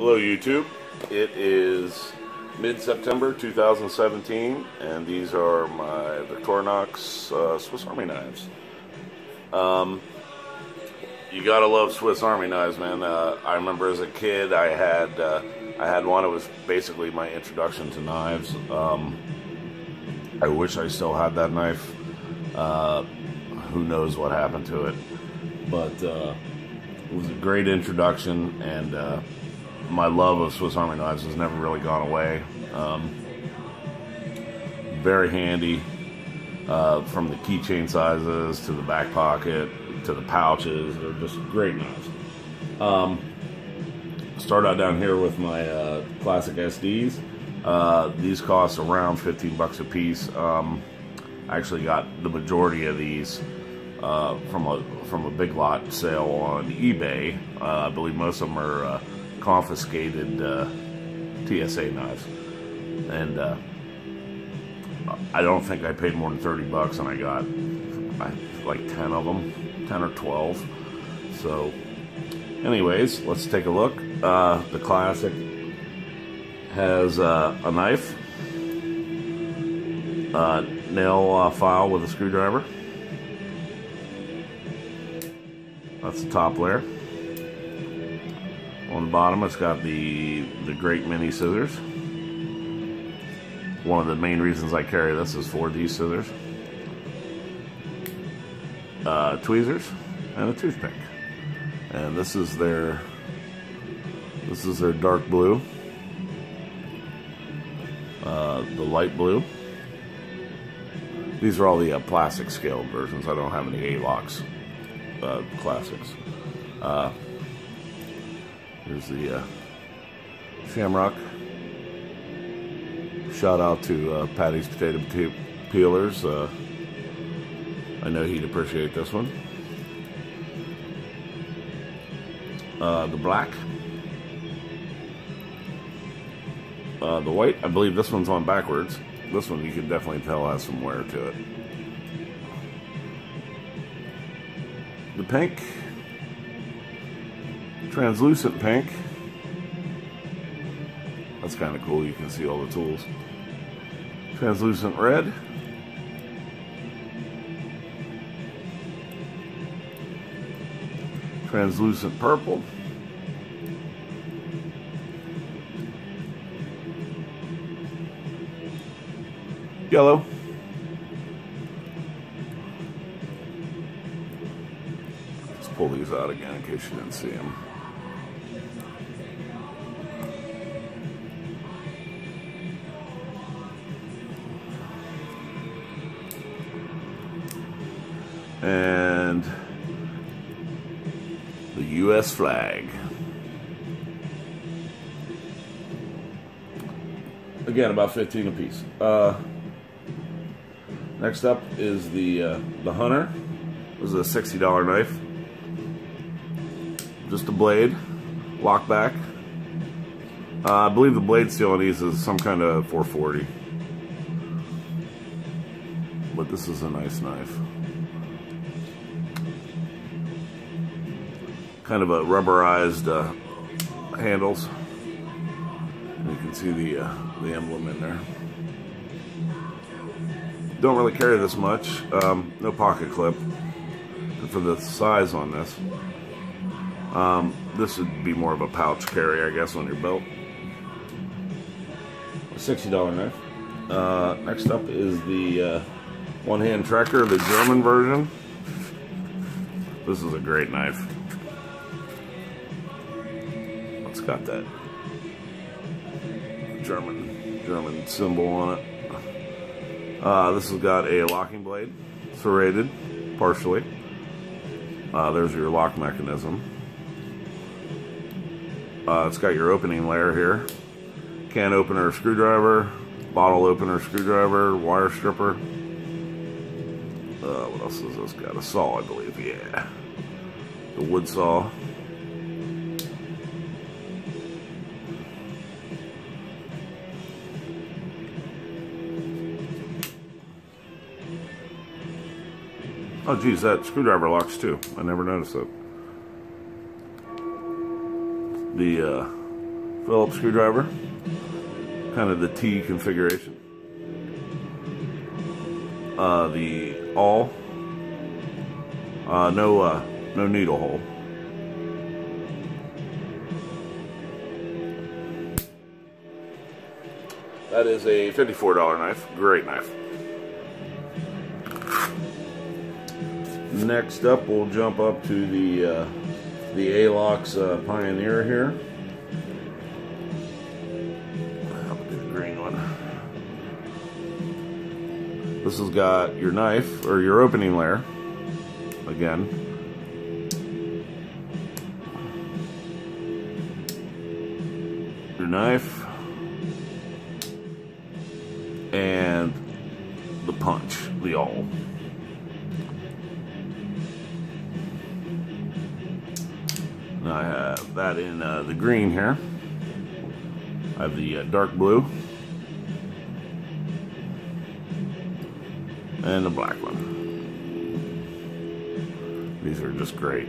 Hello YouTube. It is mid-September 2017 and these are my Victorinox uh, Swiss Army knives. Um, you gotta love Swiss Army knives, man. Uh, I remember as a kid I had uh, I had one. It was basically my introduction to knives. Um, I wish I still had that knife. Uh, who knows what happened to it? But uh, it was a great introduction and uh, my love of Swiss Army knives has never really gone away. Um, very handy, uh, from the keychain sizes to the back pocket to the pouches. They're just great knives. Um, start out down here with my uh, classic SDs. Uh, these cost around 15 bucks a piece. Um, I actually got the majority of these uh, from a from a big lot sale on eBay. Uh, I believe most of them are uh, confiscated uh, TSA knives, and uh, I don't think I paid more than thirty bucks, and I got like ten of them, ten or twelve. So, anyways, let's take a look. Uh, the classic has uh, a knife, a nail uh, file with a screwdriver. That's the top layer. On the bottom, it's got the, the great mini scissors. One of the main reasons I carry this is for these scissors. Uh, tweezers and a toothpick. And this is their this is their dark blue. Uh, the light blue. These are all the uh, plastic scaled versions. I don't have any Alox uh, classics. Uh, Here's the uh, Shamrock. Shout out to uh, Patty's Potato Peelers. Uh, I know he'd appreciate this one. Uh, the black. Uh, the white, I believe this one's on backwards. This one you can definitely tell has some wear to it. The pink translucent pink. That's kind of cool. You can see all the tools. Translucent red. Translucent purple. Yellow. Let's pull these out again in case you didn't see them. U.S. flag. Again, about 15 apiece. Uh, next up is the uh, the Hunter. This is a $60 knife. Just a blade, lock back. Uh, I believe the blade steel on these is some kind of 440. But this is a nice knife. Kind of a rubberized uh, handles. You can see the uh, the emblem in there. Don't really carry this much. Um, no pocket clip for the size on this. Um, this would be more of a pouch carry, I guess, on your belt. A $60 knife. Uh, next up is the uh, one-hand Trekker, the German version. This is a great knife. It's got that German German symbol on it. Uh, this has got a locking blade, serrated partially. Uh, there's your lock mechanism. Uh, it's got your opening layer here. Can opener screwdriver, bottle opener screwdriver, wire stripper. Uh, what else has this got? A saw, I believe, yeah. The wood saw. Oh, geez, that screwdriver locks too. I never noticed that. The uh, Phillips screwdriver, kind of the T configuration. Uh, the awl, uh, no, uh, no needle hole. That is a $54 knife. Great knife. Next up, we'll jump up to the uh, the Alox uh, Pioneer here. I'll do the green one. This has got your knife, or your opening layer, again. Your knife. And the punch, the awl. I have that in uh, the green here. I have the uh, dark blue. And the black one. These are just great.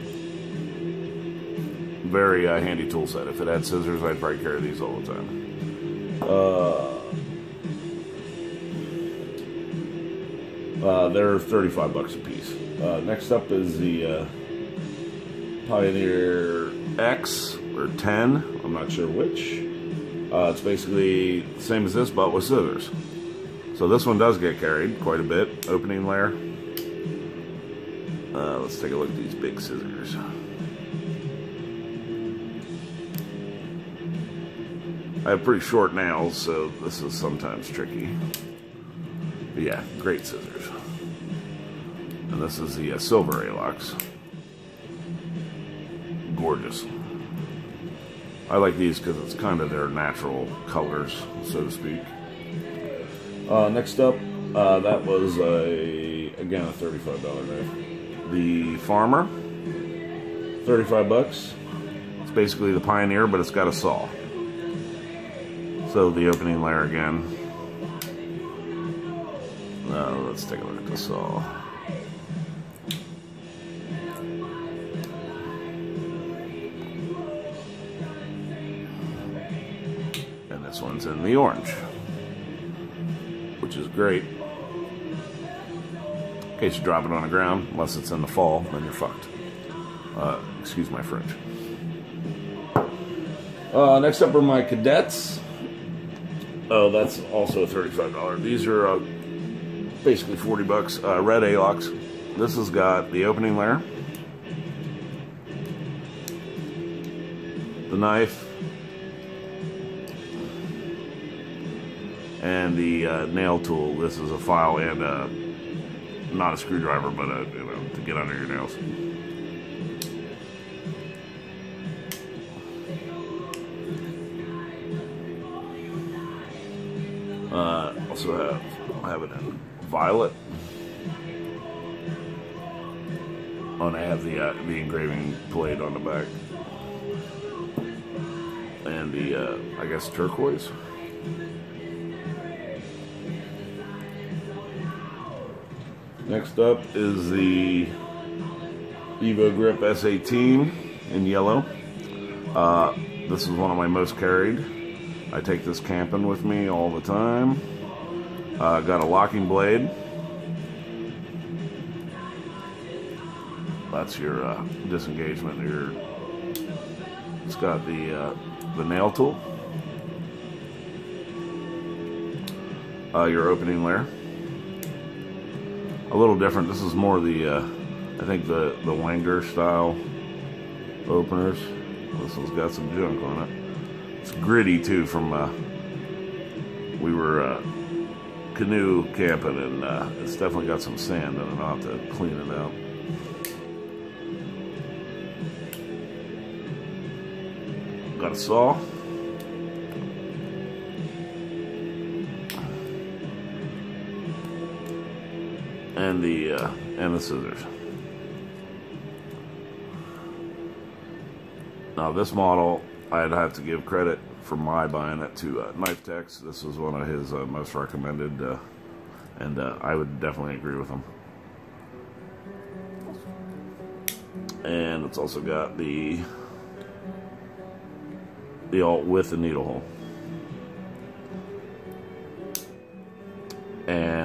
Very uh, handy tool set. If it had scissors, I'd probably carry these all the time. Uh, uh, they're 35 bucks a piece. Uh, next up is the uh, Pioneer X or 10, I'm not sure which. Uh, it's basically the same as this, but with scissors. So this one does get carried quite a bit. Opening layer. Uh, let's take a look at these big scissors. I have pretty short nails, so this is sometimes tricky. But yeah, great scissors. And this is the uh, silver Alox gorgeous. I like these because it's kind of their natural colors, so to speak. Uh, next up, uh, that was a again a thirty-five dollar knife. The Farmer, thirty-five bucks. It's basically the Pioneer, but it's got a saw. So the opening layer again. Now let's take a look at the saw. In the orange, which is great. In case you drop it on the ground, unless it's in the fall, then you're fucked. Uh, excuse my French. Uh, next up are my cadets. Oh, that's also $35. These are uh, basically 40 bucks. Uh, red Alox. This has got the opening layer, the knife, and the uh, nail tool. This is a file and a, not a screwdriver, but a, you know, to get under your nails. Uh, also have I have it in violet. Oh, and I have the uh, the engraving plate on the back, and the uh, I guess turquoise. Next up is the Evo Grip S18 in yellow. Uh, this is one of my most carried. I take this camping with me all the time. Uh, got a locking blade. That's your uh, disengagement. Your it's got the uh, the nail tool. Uh, your opening layer a little different. This is more the, uh, I think the, the Wenger style openers. This one's got some junk on it. It's gritty too from, uh, we were uh, canoe camping and uh, it's definitely got some sand in it. I'll have to clean it out. Got a saw. And the uh, and the scissors. Now this model, I'd have to give credit for my buying it to uh, Knife Techs. This was one of his uh, most recommended, uh, and uh, I would definitely agree with him. And it's also got the the awl with the needle hole.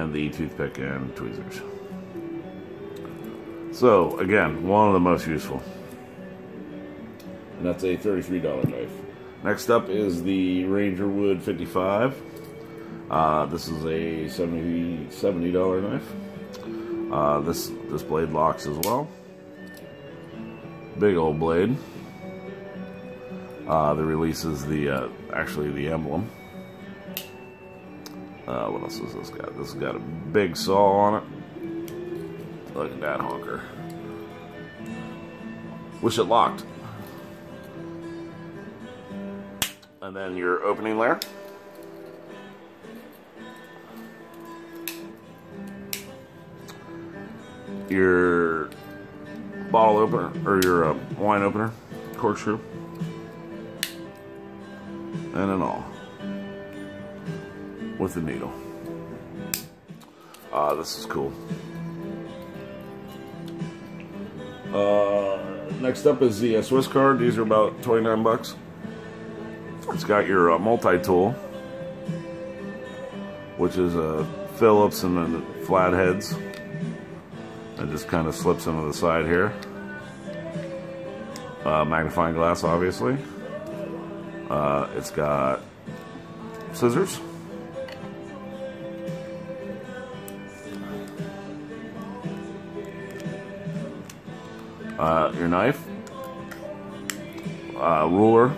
And the toothpick and tweezers. So, again, one of the most useful. And that's a $33 knife. Next up is the Ranger Wood 55. Uh, this is a 70 $70 knife. Uh, this, this blade locks as well. Big old blade. Uh, that releases the, uh, actually the emblem. Uh, what else has this got? This has got a big saw on it. Look at that honker. Wish it locked. And then your opening layer. Your bottle opener, or your uh, wine opener, corkscrew. And an awl. With the needle. Ah, uh, this is cool. Uh, next up is the uh, Swiss card. These are about 29 bucks. It's got your uh, multi-tool, which is a uh, Phillips and then flat heads. It just kind of slips into the side here. Uh, magnifying glass, obviously. Uh, it's got scissors. Uh, your knife, uh, ruler.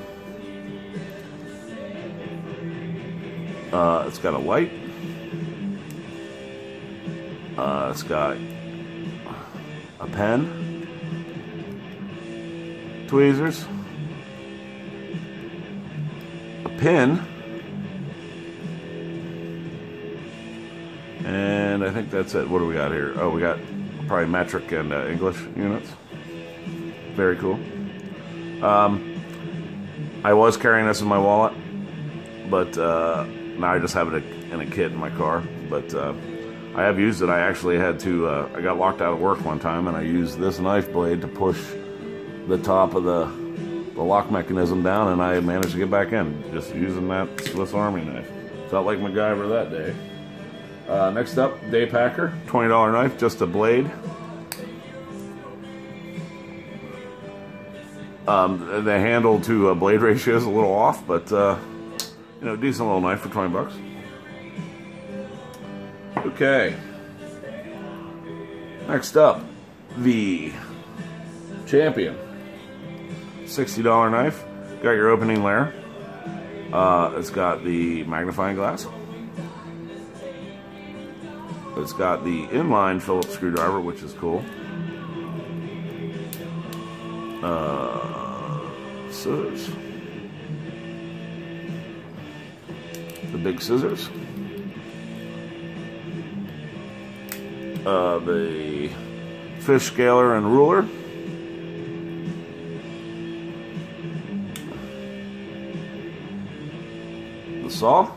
Uh, it's got a light. Uh, it's got a pen, tweezers, a pin, and I think that's it. What do we got here? Oh, we got probably metric and uh, English units. Very cool. Um, I was carrying this in my wallet, but uh, now I just have it in a kit in my car. But uh, I have used it. I actually had to. Uh, I got locked out of work one time, and I used this knife blade to push the top of the the lock mechanism down, and I managed to get back in just using that Swiss Army knife. Felt like MacGyver that day. Uh, next up, Day Packer, $20 knife, just a blade. Um, the handle to uh, blade ratio is a little off, but uh, you know, decent little knife for 20 bucks. Okay. Next up, the Champion. $60 knife. Got your opening layer. Uh, it's got the magnifying glass. It's got the inline Phillips screwdriver, which is cool. Uh, scissors. The big scissors. Uh, the fish scaler and ruler. The saw.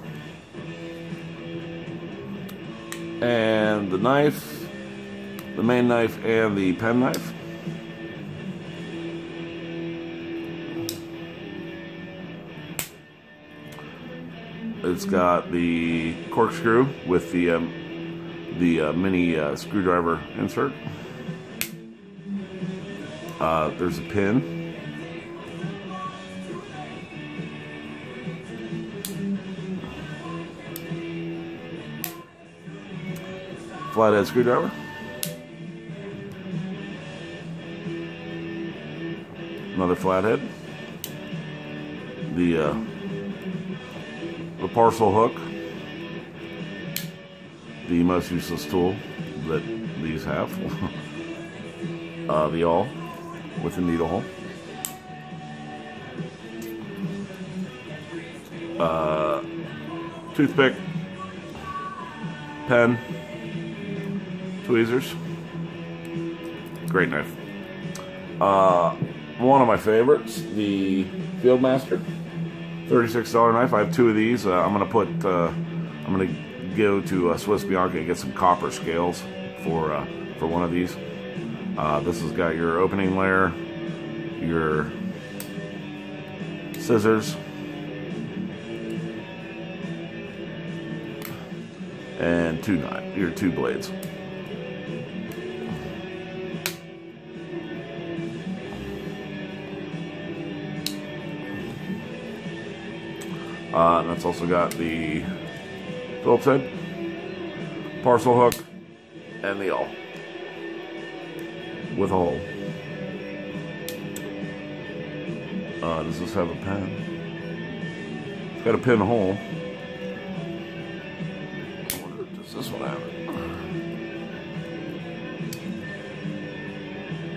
And the knife, the main knife and the pen knife. It's got the corkscrew with the um, the uh, mini uh, screwdriver insert. Uh, there's a pin. Flathead screwdriver. Another flathead. The uh, parcel hook, the most useless tool that these have, uh, the awl with a needle hole, uh, toothpick, pen, tweezers, great knife. Uh, one of my favorites, the Fieldmaster. $36 knife. I have two of these. Uh, I'm going to put, uh, I'm going to go to uh, Swiss Bianco and get some copper scales for, uh, for one of these. Uh, this has got your opening layer, your scissors, and two knife, your two blades. Uh, and that's also got the Phillips head, parcel hook, and the awl with a hole. Uh, does this have a pin? It's got a pinhole. Does this one have it?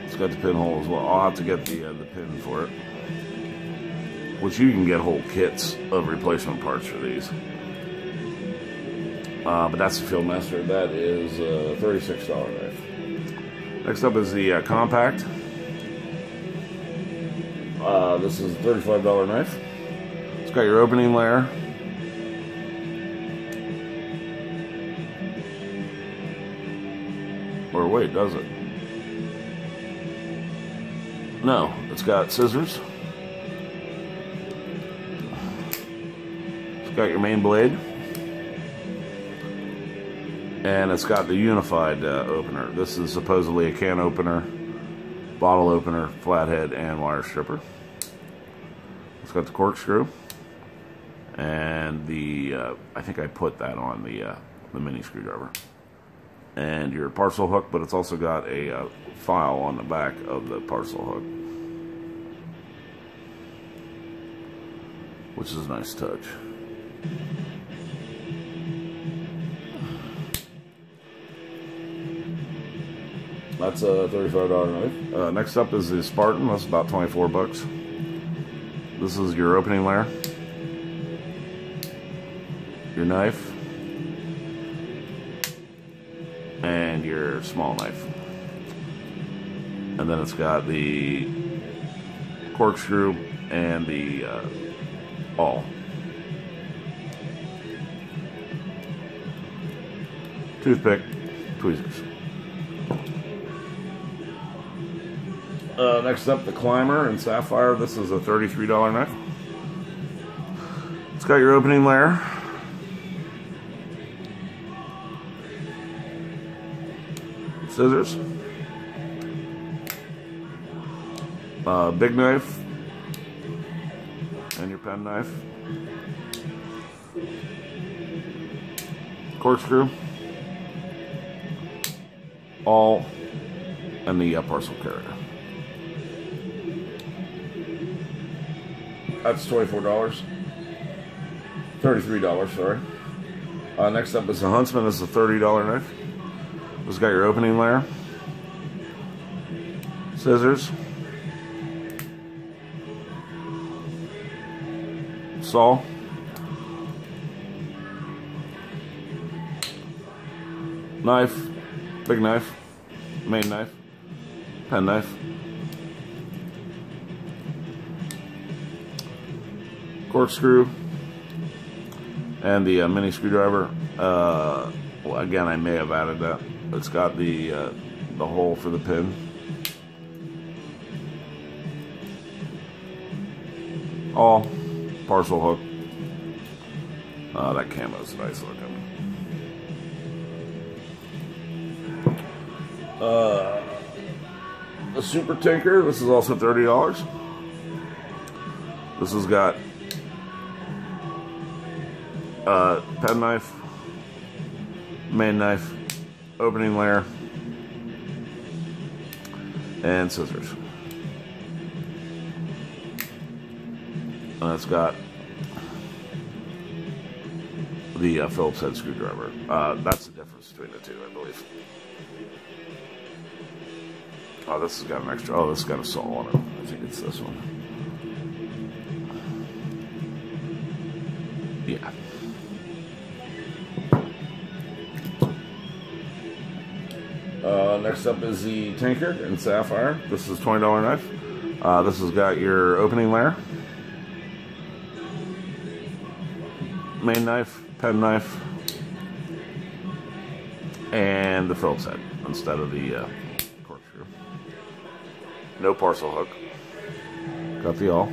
It's got the pinhole as well. I'll have to get the uh, the pin for it. Which you can get whole kits of replacement parts for these. Uh, but that's the Fieldmaster. That is a $36 knife. Next up is the uh, Compact. Uh, this is a $35 knife. It's got your opening layer. Or wait, does it? No, it's got scissors. Got your main blade. And it's got the unified uh, opener. This is supposedly a can opener, bottle opener, flathead, and wire stripper. It's got the corkscrew. And the, uh, I think I put that on the, uh, the mini screwdriver. And your parcel hook, but it's also got a uh, file on the back of the parcel hook. Which is a nice touch. That's a $35 knife. Uh, next up is the Spartan. That's about 24 bucks. This is your opening layer. Your knife. And your small knife. And then it's got the corkscrew and the uh, awl. Toothpick, tweezers. Uh, next up, the Climber in Sapphire. This is a $33 knife. It's got your opening layer. Scissors. Uh, big knife. And your pen knife. Corkscrew. Awl. And the uh, parcel carrier. That's $24. $33, sorry. Uh, next up is the Huntsman. This is a $30 knife. It's got your opening layer. Scissors. Saw. Knife. Big knife. Main knife. Pen knife. corkscrew and the uh, mini screwdriver. Uh, well, again, I may have added that. It's got the uh, the hole for the pin. Awl parcel hook. Uh, that camo's nice looking. Uh, Super Tinker. This is also thirty dollars. This has got uh, pen knife, main knife, opening layer, and scissors. And it's got the uh, Phillips head screwdriver. Uh, that's the difference between the two, I believe. Oh, this has got an extra. Oh, this has got a saw on it. I think it's this one. Yeah. Uh, next up is the Tinker in Sapphire. This is $20 knife. Uh, this has got your opening layer. Main knife, pen knife, and the Phillips head instead of the uh. No parcel hook. Got the awl.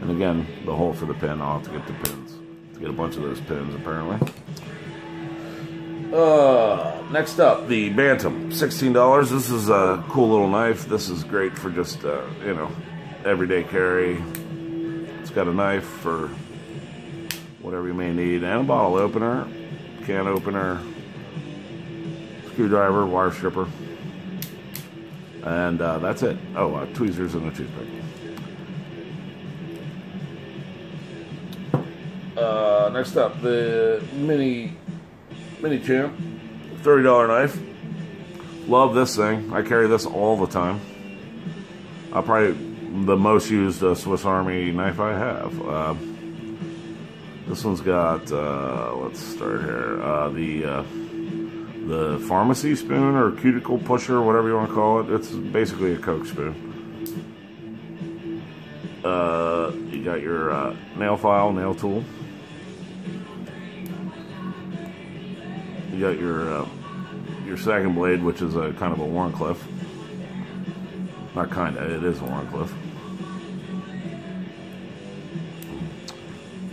And again, the hole for the pin, I'll have to get the pins. To get a bunch of those pins, apparently. Uh, next up, the Bantam, $16. This is a cool little knife. This is great for just, uh, you know, everyday carry. It's got a knife for whatever you may need, and a bottle opener, can opener, screwdriver, wire stripper, and uh, that's it. Oh, uh, tweezers and a toothpick. Uh, next up, the mini mini champ, thirty dollar knife. Love this thing. I carry this all the time. I probably the most used uh, Swiss Army knife I have. Uh, this one's got, uh, let's start here, uh, the uh, the pharmacy spoon or cuticle pusher, whatever you want to call it. It's basically a Coke spoon. Uh, you got your uh, nail file, nail tool. You got your uh, your second blade, which is a kind of a Wharncliffe. Not kind of, it is a Wharncliffe.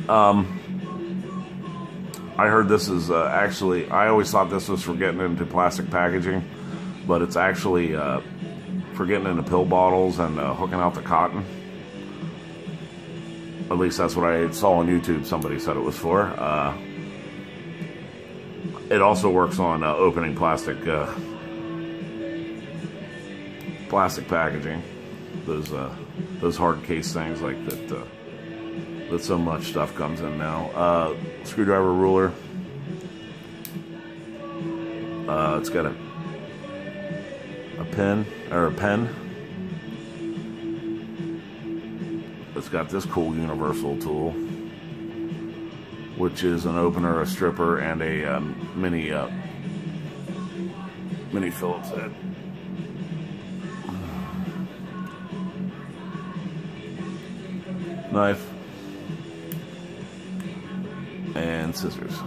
Um, I heard this is uh, actually, I always thought this was for getting into plastic packaging, but it's actually uh, for getting into pill bottles and uh, hooking out the cotton. At least that's what I saw on YouTube. Somebody said it was for. Uh, it also works on uh, opening plastic uh, plastic packaging. Those those hard case things like that that so much stuff comes in now. Uh, screwdriver ruler. Uh, it's got a a pen or a pen. It's got this cool universal tool, which is an opener, a stripper, and a um, mini uh, mini Phillips head. Knife and scissors.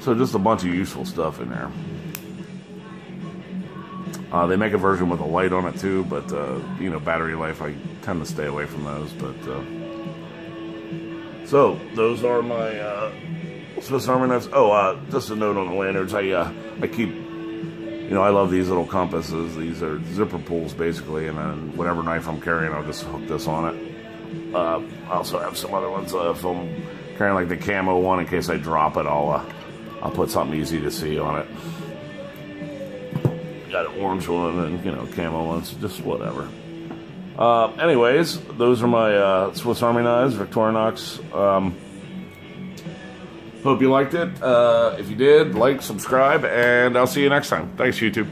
So just a bunch of useful stuff in there. Uh, they make a version with a light on it too, but uh, you know, battery life, I tend to stay away from those. But uh, so those are my uh, Swiss Army knives. Oh, uh, just a note on the lanterns. I uh, I keep, you know, I love these little compasses. These are zipper pulls basically, and then whatever knife I'm carrying, I'll just hook this on it. Uh, I also have some other ones. Uh, if I'm carrying like the camo one, in case I drop it, I'll uh, I'll put something easy to see on it. Got an orange one and you know camo ones, just whatever. Uh, anyways, those are my uh, Swiss Army knives, Victorinox. Um, hope you liked it. Uh, if you did, like, subscribe, and I'll see you next time. Thanks, YouTube.